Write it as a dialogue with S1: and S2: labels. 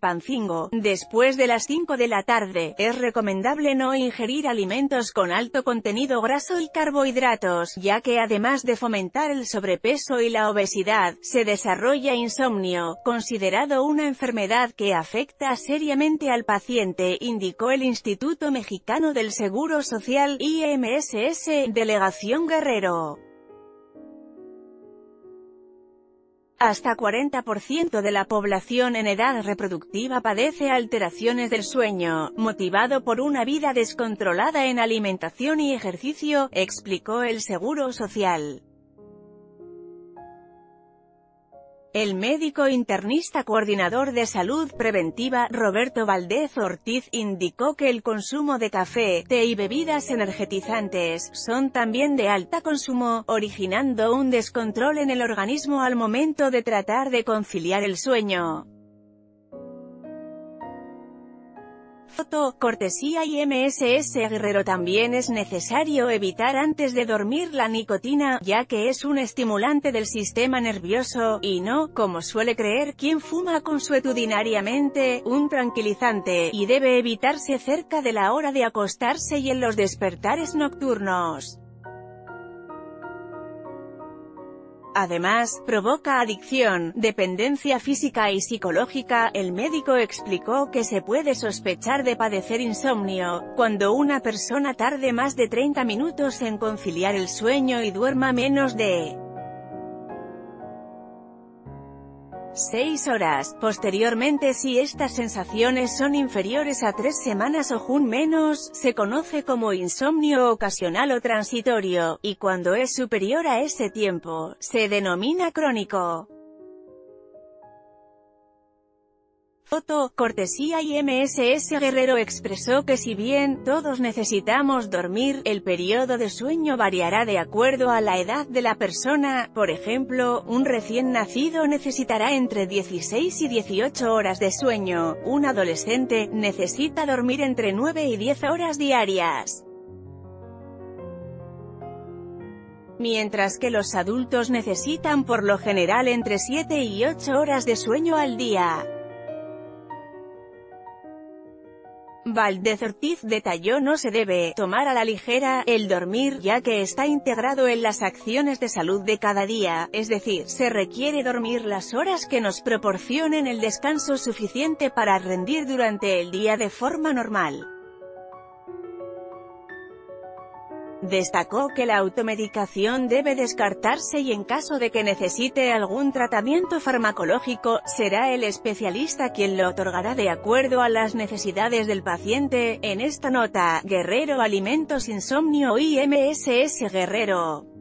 S1: pancingo. Después de las 5 de la tarde, es recomendable no ingerir alimentos con alto contenido graso y carbohidratos, ya que además de fomentar el sobrepeso y la obesidad, se desarrolla insomnio, considerado una enfermedad que afecta seriamente al paciente, indicó el Instituto Mexicano del Seguro Social, IMSS, Delegación Guerrero. Hasta 40% de la población en edad reproductiva padece alteraciones del sueño, motivado por una vida descontrolada en alimentación y ejercicio, explicó el Seguro Social. El médico internista coordinador de salud preventiva, Roberto Valdez Ortiz, indicó que el consumo de café, té y bebidas energetizantes, son también de alta consumo, originando un descontrol en el organismo al momento de tratar de conciliar el sueño. Foto, cortesía y MSS Guerrero también es necesario evitar antes de dormir la nicotina, ya que es un estimulante del sistema nervioso, y no, como suele creer quien fuma consuetudinariamente, un tranquilizante, y debe evitarse cerca de la hora de acostarse y en los despertares nocturnos. Además, provoca adicción, dependencia física y psicológica. El médico explicó que se puede sospechar de padecer insomnio, cuando una persona tarde más de 30 minutos en conciliar el sueño y duerma menos de 6 horas. Posteriormente si estas sensaciones son inferiores a 3 semanas o un menos, se conoce como insomnio ocasional o transitorio, y cuando es superior a ese tiempo, se denomina crónico. Foto, cortesía y MSS Guerrero expresó que si bien todos necesitamos dormir, el periodo de sueño variará de acuerdo a la edad de la persona, por ejemplo, un recién nacido necesitará entre 16 y 18 horas de sueño, un adolescente, necesita dormir entre 9 y 10 horas diarias. mientras que los adultos necesitan por lo general entre 7 y 8 horas de sueño al día. Valdez Ortiz detalló no se debe tomar a la ligera el dormir ya que está integrado en las acciones de salud de cada día, es decir, se requiere dormir las horas que nos proporcionen el descanso suficiente para rendir durante el día de forma normal. Destacó que la automedicación debe descartarse y en caso de que necesite algún tratamiento farmacológico, será el especialista quien lo otorgará de acuerdo a las necesidades del paciente. En esta nota, Guerrero Alimentos Insomnio IMSS Guerrero